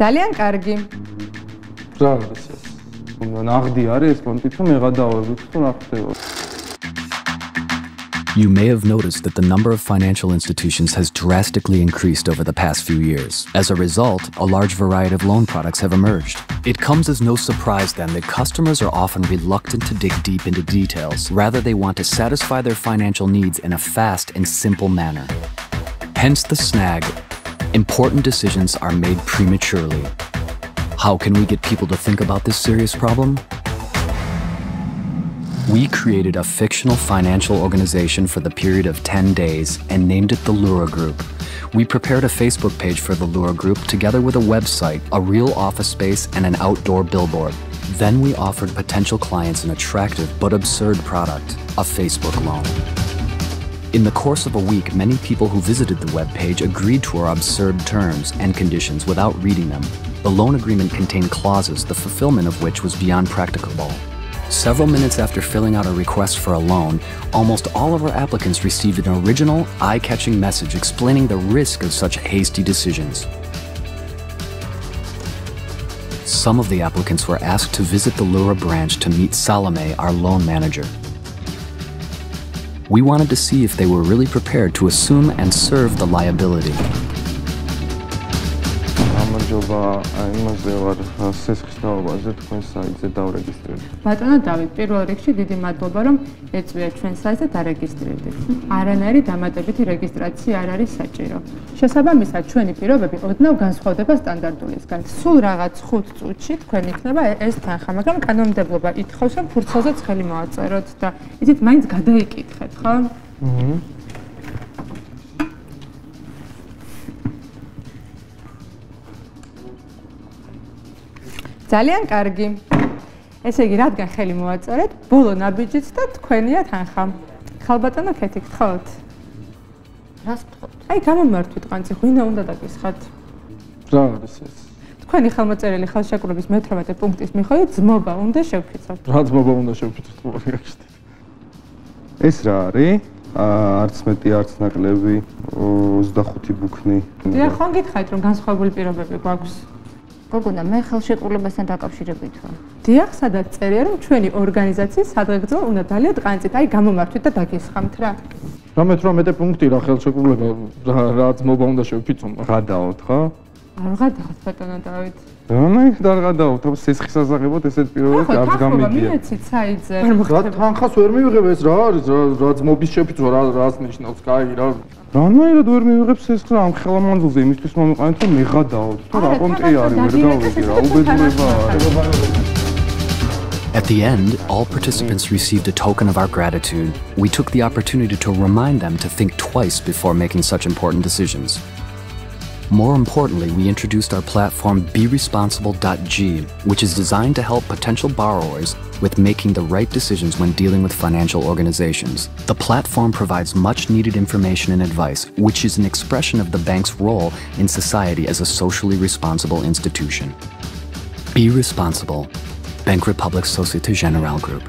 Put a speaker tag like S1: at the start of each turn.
S1: ძალიან კარგი.
S2: რა არის ეს? ნაღდი არის ეს პონტი თუ მე გადავარდით თუ რა ხდება?
S3: You may have noticed that the number of financial institutions has drastically increased over the past few years. As a result, a large variety of loan products have emerged. It comes as no surprise then that customers are often reluctant to dig deep into details. Rather, they want to satisfy their financial needs in a fast and simple manner. Hence the snag. Important decisions are made prematurely. How can we get people to think about this serious problem? We created a fictional financial organization for the period of 10 days and named it the Lura Group. We prepared a Facebook page for the Lura Group together with a website, a real office space, and an outdoor billboard. Then we offered potential clients an attractive but absurd product, a Facebook loan. In the course of a week, many people who visited the webpage agreed to our absurd terms and conditions without reading them. The loan agreement contained clauses, the fulfillment of which was beyond practicable. Several minutes after filling out a request for a loan, almost all of our applicants received an original, eye catching message explaining the risk of such hasty decisions. Some of the applicants were asked to visit the Lura branch to meet Salome, our loan manager. We wanted to see if they were really prepared to assume and serve the liability.
S2: გამარჯობა, იმაზე ვარ სესხის თაობაზე თქვენ საიტზე დავრეგისტრირდი.
S1: ბატონო დავით, პირველ რიგში დიდი მადლობა, რომ ეწვია ჩვენ საიტზე დარეგისტრირდით. არანაირი დამატებითი რეგისტრაცია არ არის საჭირო. შესაბამისად, ჩვენი პირობები ოდნავ განსხვავდება სტანდარტულისგან. სულ რაღაც 5 წუთში თქვენ იქნება ეს თანხა, მაგრამ კანონმდებლობა ითხოვს, რომ ფურცელზე ცხელი მოაწეროთ და იცით, მაინც გადაიკითხეთ, ხო? აჰა. ძალიან კარგი. ესე იგი, რადგან ხელი მოაწერეთ, ბოლო ნაბიჯიც და თქვენია თანხა. ხალბატონო ქეთი გთხოვთ?
S4: რას გთხოვთ?
S1: აი, გამომართვით ყანწი, ღვინა უნდა დაგისხათ.
S2: რა არის ეს?
S1: თქვენი ხელმოწერილი ხელშეკრულების მე-18 პუნქტის მიხედვით ძმობა უნდა შევფიცოთ.
S2: რა ძმობა უნდა შევფიცოთ, მოიგახსნით. ეს რა არის? არც მეტი არც ნაკლები 25 ბუქნი.
S1: დიახ, ხან გითხარით რომ განსხვავებული პირობები გვაქვს?
S4: გოგონა, მე ხელშეკრულებასთან დაკავშირებით ვარ.
S1: დიახ, სადაც წერია, რომ ჩვენი ორგანიზაციის სადღეგრძო უნდა დალიოთ ყანწით, აი გამომართვით და დაგესხამთ რა.
S2: რამე 18 პუნქტი რა ხელშეკრულება რაც მობა უნდა შევფიცონ, გადაოთ, ხო?
S1: არ გადაოთ, ბატონო დავით.
S2: რამე და გადაოთ, აბა სესხის ასაღებად ესეთ პირობებს არ გამიგია.
S1: ხო, მიეცით საიძე.
S2: რა თანხას ვერ მივიღებ ეს რა არის, რაც მობის შეფიცვა რა რას ნიშნავს, კაი რა. რანაირად ვერ მივიღებს ეს რა ამ ხელამანძილზე იმისთვის მომიყანეთ რომ მეღადაოთ თუ რა პონტი არის ვერ გავიგე რა უბედურება
S3: At the end, all participants received a token of our gratitude. We took the opportunity to remind them to think twice before making such important decisions. More importantly, we introduced our platform BeResponsible.ge, which is designed to help potential borrowers with making the right decisions when dealing with financial organizations. The platform provides much needed information and advice, which is an expression of the bank's role in society as a socially responsible institution. Be responsible. Bank Republic Societe Generale Group.